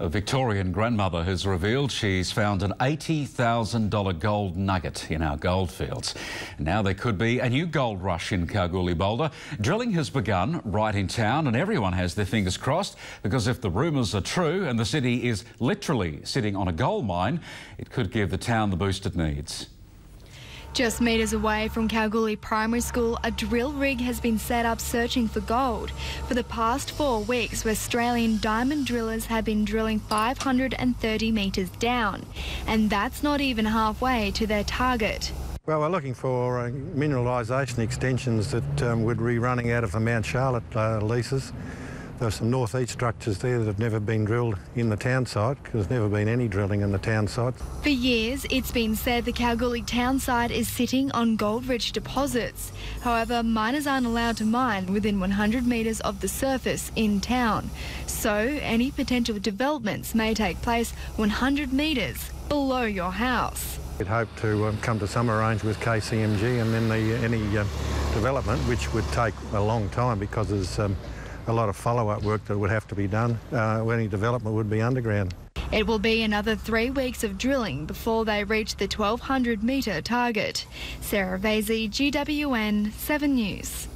A Victorian grandmother has revealed she's found an $80,000 gold nugget in our goldfields. Now there could be a new gold rush in Kalgoorlie Boulder. Drilling has begun right in town and everyone has their fingers crossed because if the rumours are true and the city is literally sitting on a gold mine, it could give the town the boost it needs. Just metres away from Kalgoorlie Primary School, a drill rig has been set up searching for gold. For the past four weeks, Australian diamond drillers have been drilling 530 metres down. And that's not even halfway to their target. Well, we're looking for uh, mineralisation extensions that um, would be running out of the Mount Charlotte uh, leases. There's some northeast structures there that have never been drilled in the town site because there's never been any drilling in the town site. For years, it's been said the Kalgoorlie town site is sitting on gold-rich deposits. However, miners aren't allowed to mine within 100 metres of the surface in town. So, any potential developments may take place 100 metres below your house. We'd hope to um, come to some arrangement with KCMG and then the, any uh, development, which would take a long time because there's um, a lot of follow-up work that would have to be done. Uh, any development would be underground. It will be another three weeks of drilling before they reach the 1200 metre target. Sarah Vasey, GWN 7 News.